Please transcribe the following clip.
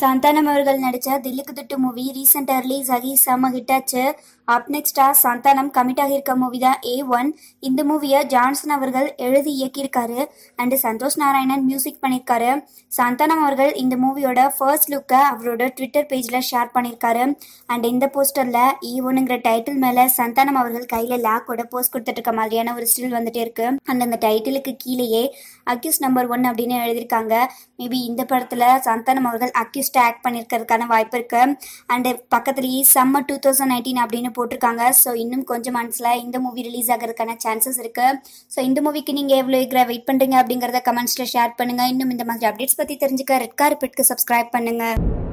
சந்தானம் அவர்கள் நடித்த தில்லுக்கு திட்டு மூவி ரீசெண்டாக ரிலீஸ் ஆகி செம்ம ஹிட் ஆச்சு. அப் நெக்ஸ்டா சந்தானம் கமிட் ஆகியிருக்க மூவி தான் ஏ ஒன் இந்த மூவியை ஜான்சன் அவர்கள் எழுதி இயக்கியிருக்காரு. அண்ட் சந்தோஷ் நாராயணன் மியூசிக் பண்ணியிருக்காரு. சந்தானம் அவர்கள் இந்த மூவியோட ஃபர்ஸ்ட் லுக்கை அவரோட ட்விட்டர் பேஜில் ஷேர் பண்ணியிருக்காரு. அண்ட் இந்த போஸ்டரில் ஈ ஒன்னுங்கிற டைட்டில் மேலே சந்தானம் அவர்கள் கையில் லேக்கோட போஸ்ட் கொடுத்துட்டு இருக்க மாதிரியான ஒரு ஸ்டில் வந்துட்டே இருக்கு. அண்ட் அந்த டைட்டிலுக்கு கீழேயே அக்யூஸ் நம்பர் ஒன் அப்படின்னு எழுதியிருக்காங்க. மேபி இந்த படத்தில் சந்தானம் அவர்கள் அக்யூஸ்ட் ஆக்ட் பண்ணியிருக்கிறதுக்கான வாய்ப்பு இருக்கு. அண்ட் பக்கத்துலேயே சம்மர் டூ தௌசண்ட் நைன்டீன் அப்படின்னு போட்டிருக்காங்க. ஸோ இன்னும் கொஞ்சம் மந்த்ஸில் இந்த மூவி ரிலீஸ் ஆகிறதுக்கான சான்சஸ் இருக்குது ஸோ இந்த மூவிக்கு நீங்கள் எவ்வளோ இருக்கிற வெயிட் பண்ணுறீங்க அப்படிங்கிறத கமெண்ட்ஸில் ஷேர் பண்ணுங்க. இன்னும் இந்த மாதிரி அப்டேட்ஸ் பற்றி தெரிஞ்சுக்க ரெட் கார்பெட்க்கு சப்ஸ்கிரைப் பண்ணுங்கள்